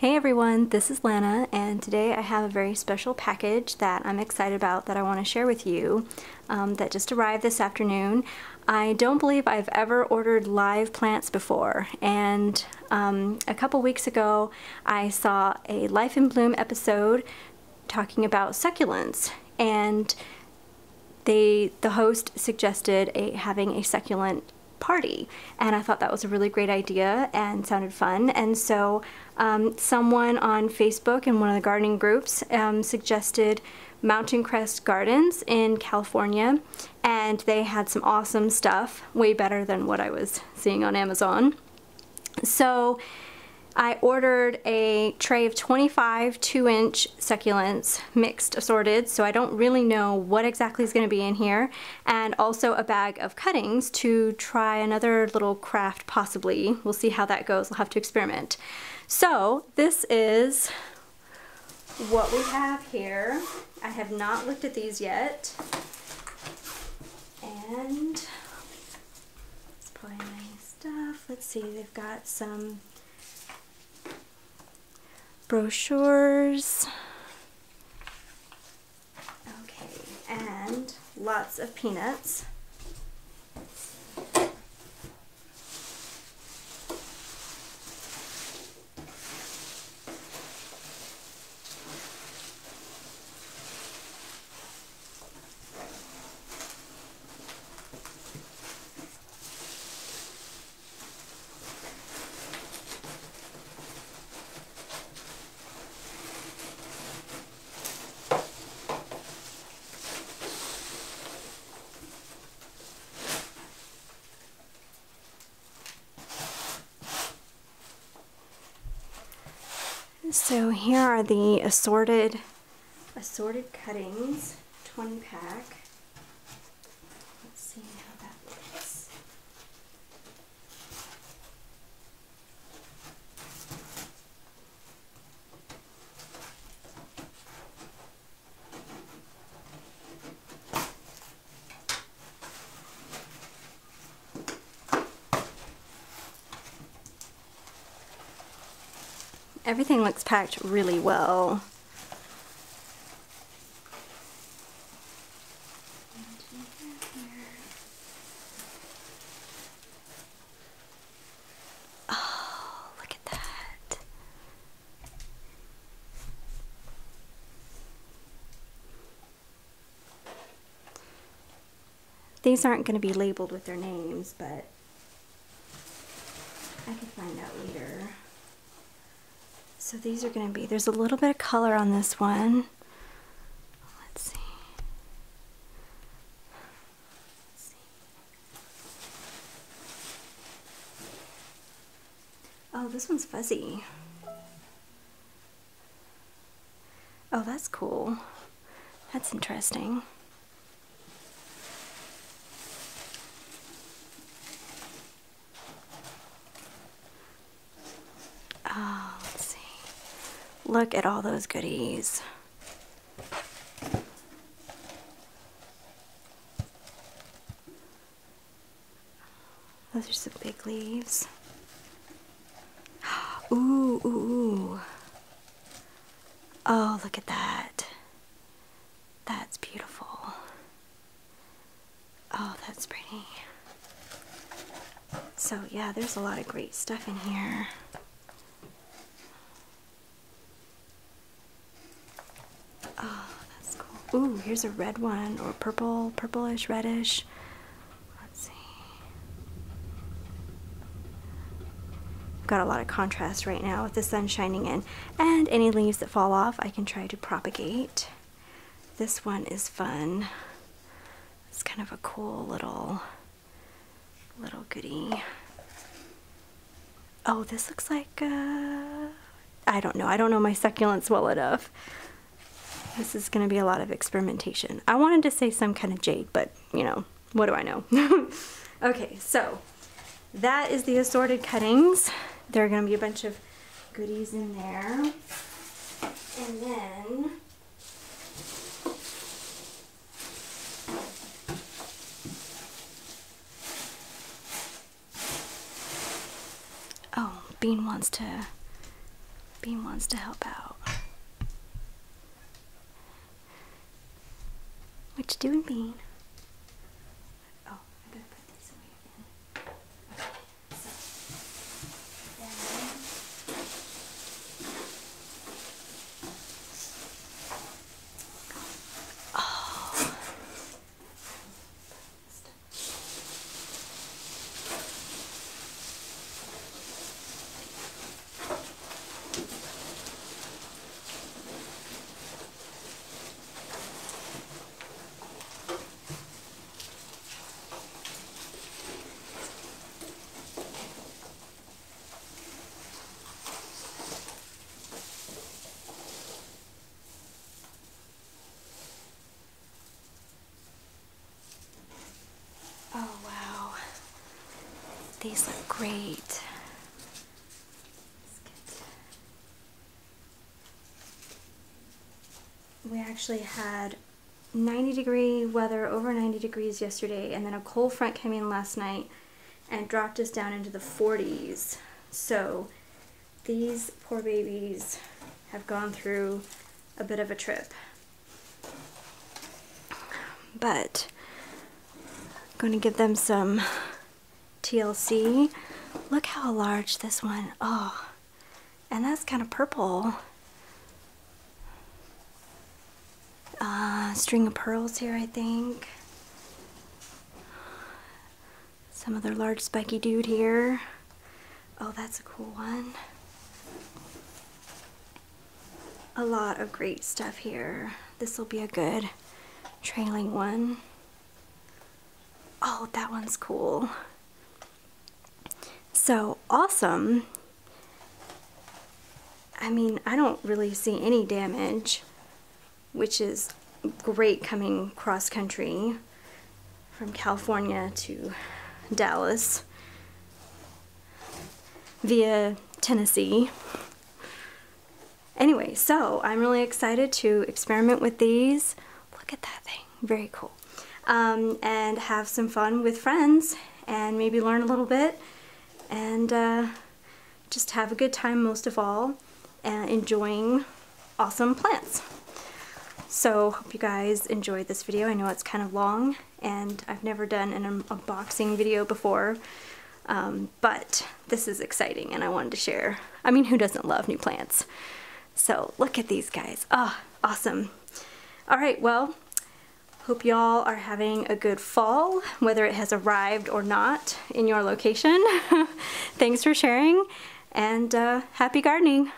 Hey everyone, this is Lana and today I have a very special package that I'm excited about that I want to share with you um, that just arrived this afternoon. I don't believe I've ever ordered live plants before and um, a couple weeks ago I saw a Life in Bloom episode talking about succulents and they the host suggested a having a succulent party. And I thought that was a really great idea and sounded fun. And so um, someone on Facebook in one of the gardening groups um, suggested Mountain Crest Gardens in California. And they had some awesome stuff way better than what I was seeing on Amazon. So I ordered a tray of 25 2-inch succulents, mixed assorted, so I don't really know what exactly is going to be in here, and also a bag of cuttings to try another little craft possibly. We'll see how that goes. We'll have to experiment. So this is what we have here. I have not looked at these yet. And it's probably my stuff. Let's see, they've got some brochures. Okay, and lots of peanuts. So here are the assorted assorted cuttings, 20 pack. Let's see how that looks. Everything looks packed really well. Oh, look at that. These aren't going to be labeled with their names, but I can find out later. So these are going to be, there's a little bit of color on this one. Let's see. Let's see. Oh, this one's fuzzy. Oh, that's cool. That's interesting. Look at all those goodies. Those are some big leaves. Ooh, ooh, ooh. Oh, look at that. That's beautiful. Oh, that's pretty. So, yeah, there's a lot of great stuff in here. Oh, that's cool. Ooh, here's a red one, or purple, purplish, reddish. Let's see. Got a lot of contrast right now with the sun shining in. And any leaves that fall off, I can try to propagate. This one is fun. It's kind of a cool little, little goodie. Oh, this looks like, uh, I don't know. I don't know my succulents well enough. This is going to be a lot of experimentation. I wanted to say some kind of jade, but, you know, what do I know? okay, so that is the assorted cuttings. There are going to be a bunch of goodies in there. And then... Oh, Bean wants to Bean wants to help out. What you doing, These look great. We actually had 90 degree weather, over 90 degrees yesterday, and then a cold front came in last night and dropped us down into the 40s. So these poor babies have gone through a bit of a trip. But I'm going to give them some TLC. Look how large this one. Oh, and that's kind of purple. Uh, string of pearls here, I think. Some other large spiky dude here. Oh, that's a cool one. A lot of great stuff here. This will be a good trailing one. Oh, that one's cool. So awesome. I mean, I don't really see any damage, which is great coming cross country from California to Dallas via Tennessee. Anyway, so I'm really excited to experiment with these. Look at that thing, very cool. Um, and have some fun with friends and maybe learn a little bit and uh, just have a good time most of all and enjoying awesome plants. So hope you guys enjoyed this video. I know it's kind of long and I've never done an unboxing video before, um, but this is exciting and I wanted to share. I mean, who doesn't love new plants? So look at these guys. Oh, awesome. All right, well, hope y'all are having a good fall, whether it has arrived or not in your location. Thanks for sharing and uh, happy gardening.